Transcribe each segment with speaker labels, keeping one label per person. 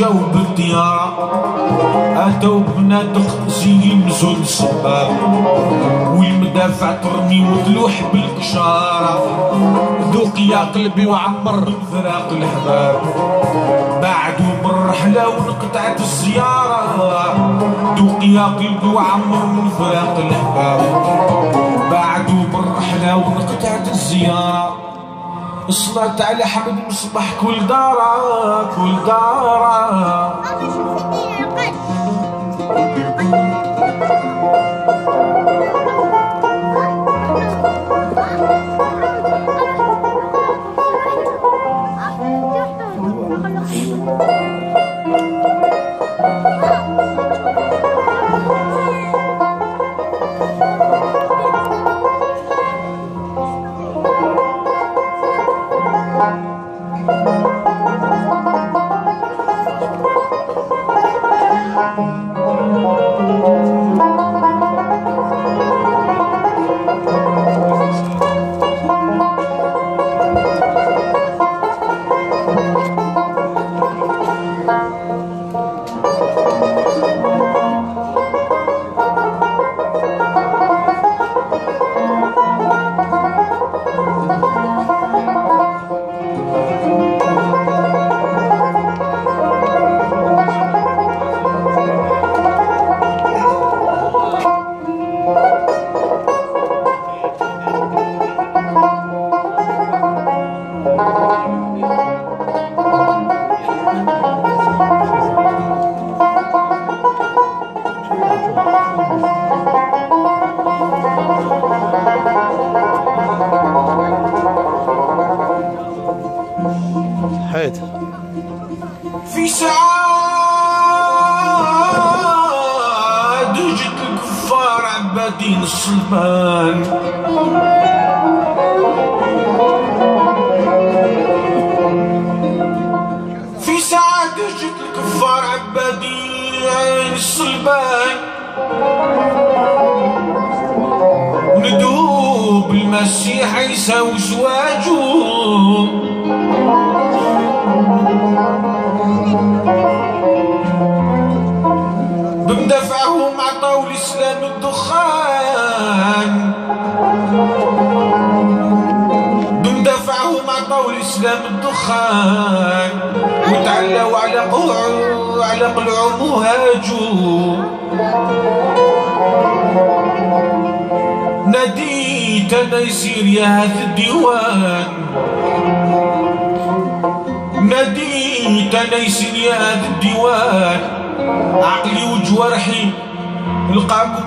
Speaker 1: جاو بالديار. اتو بنادق زي مزول السباب والمدافع ترمي وتلوح بالكشارة ذوق يا قلبي وعمر فراق الحباب بعدو بالرحلة ونقطعت الزيارة. ذوق يا قلبي وعمر من فراق الحباب بعدو بالرحلة ونقطعت الزيارة. الصلاة على حمد مصبح كل دارة كل دارة. الصلبان في سعاد جت الكفار عبادين الصلبان. ندوب المسيح عيسى وزواجه. الدخان بمدافعهم عطاو الاسلام الدخان. وتعلوا على قلعوا على قلعهم وهاجوا ناديت أنا يصير يا هذا الديوان. ناديت أنا يصير يا هذا الديوان. عقلي وجوارحي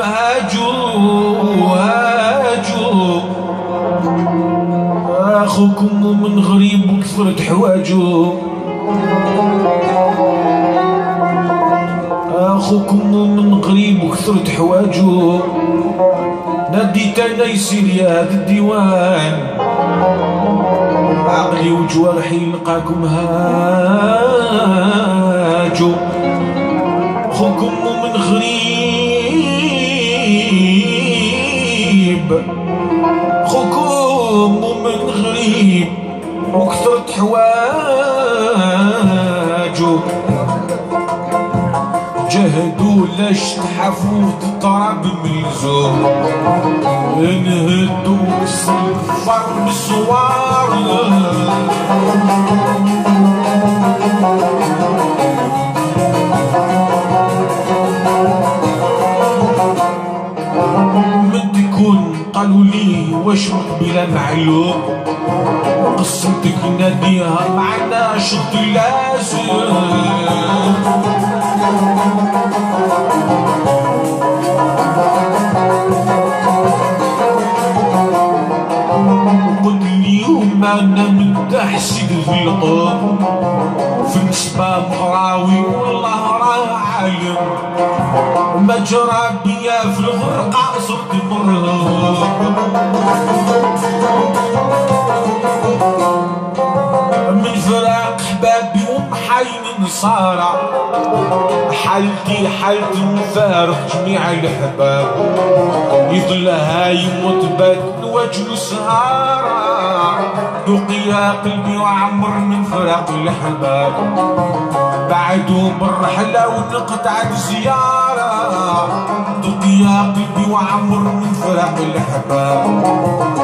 Speaker 1: هاجوا هاجوا أخوكم من غريب وكثرت حواجو أخوكم من غريب وكثرت حواجو ناديت أنا يصير يا هذا الديوان. عقلي وجوارحي لقاكم هاجوا وكثرت حواجو جهدوا لاش ملزوم انهدوا الصفر بالسوار من تكون قالوا لي واش مقبلة معلوم قصتك ناديها معنا شط لازم قلت اليوم أنا مدح سيد القلب في نسبة مغراوي والله راه عالم ما جرى بيا في الغرقة صرت مرهق من فراق حبابي ومحاين خسارة حالتي حالة مفارق جميع الأحباب. يظل هايم وتبات وجه سهارة يقيا قلبي وعمر من فراق الأحباب. بعدوا بالرحلة ونقطع الزيارة يقيا قلبي وعمر من فراق الأحباب.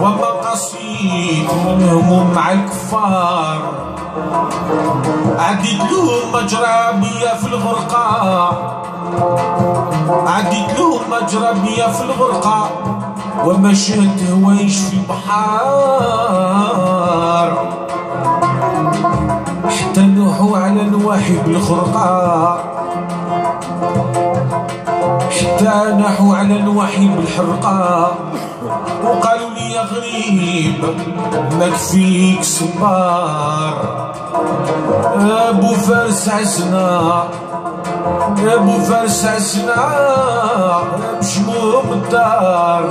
Speaker 1: وما قصيت منهم مع الكفار. عديت لهم مجرى بيا في الغرقة عديت لهم مجرى بيا في الغرقة ومشيت هوايش في البحار حتى نوحوا على نواحي بالخرقة حتى نحوا على نواحي بالحرقة. وقالوا لي يا غريب ما كفيك صبار. أبو فارس عسنا أبو فارس عسنا بشموم الدار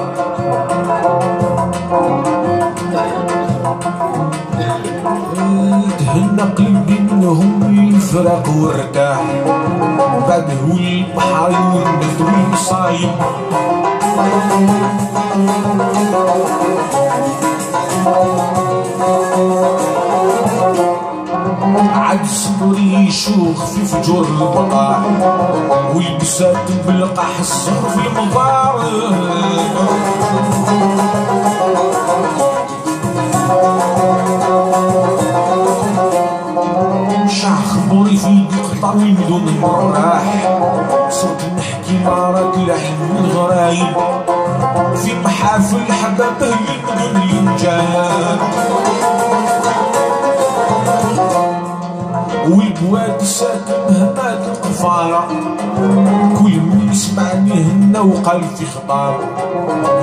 Speaker 1: تهنى قلبي منهم الفراق وأرتاح. بعد هو البحر والنفط والمصايب. عاد صدري يشوخ في فجور البقاع. والبسات بالقح الصهر في المضار. بدون المراح صرت نحكي مرات لحن من غرايب في محافل حباب المدن الينجان والبواد ساكن هناك القفارة كل من يسمعني هنا وقال في خبار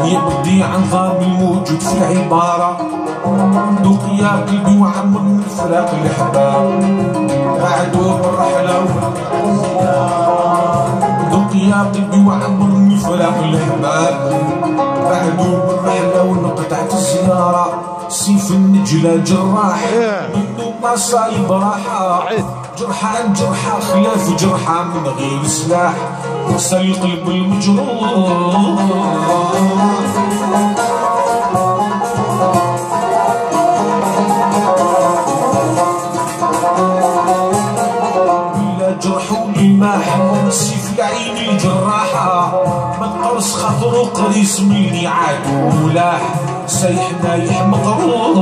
Speaker 1: يبدي عن ضام الموجود في العبارة دوق يا قلبي وعمر من فراق الأحباب بعدوا بالرحلة دوق يا قلبي وعمر من فراق الأحباب بعدوا بالرحلة ونقطعت الزيارة. سيف النجلة جراح. منه ما صايب راحة جرحى عن جرحى خلاف جرحى من غير سلاح. وصل القلب المجروح. بلا جرح ولماح سيف العين الجراحة من قرص خاطرو قريس مني عاد ولاح سايح نايح مقروح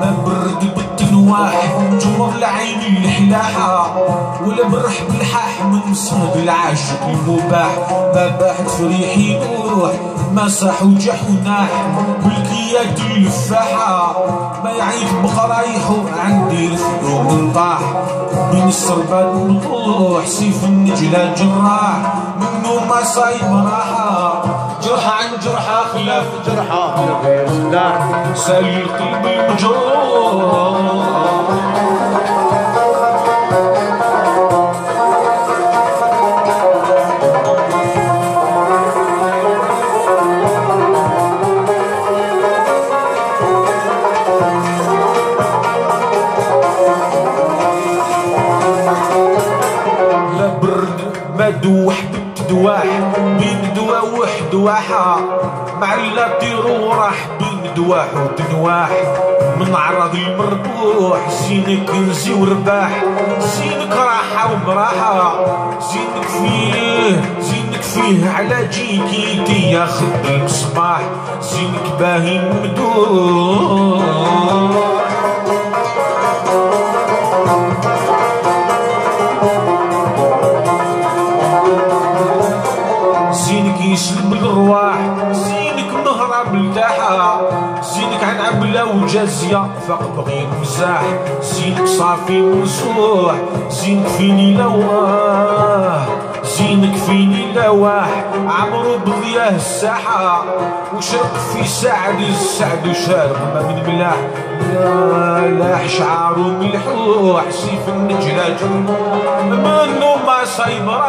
Speaker 1: ما برد بالتنواح جمر العين الحلاحة ولا برح بالحاح من صهد العاشق المباح. ما باحت فريحي نروح صاح وجح وناح والكيات الفاحة ما يعيد بقرايحه عندي الفيوم نطاح بين السربان نطوح سيف النجلة جراح. منه ما صايب راحة. جرح عن جرحة خلاف
Speaker 2: جرحى من غير سلاح
Speaker 1: سأل القلب المجروح دواح بين دوا وحد واحة مع لا طيرو راح بين دواح ودنواح من عرض المربوح زينك كنزي ورباح. زينك راحة ومراحة. زينك فيه زينك فيه على جيكي كي ياخد المصباح. زينك باهي ممدوح. عبلة وجازية فاق بغي مزاح زينك صافي مسوح زينك فيني لواه زينك فيني لواح. عمرو بضياه الساحة. وشرق في سعد السعد وشارب ما من ملاح. لا لاح شعار ملحوح سيف النجلاج منو ما صيبر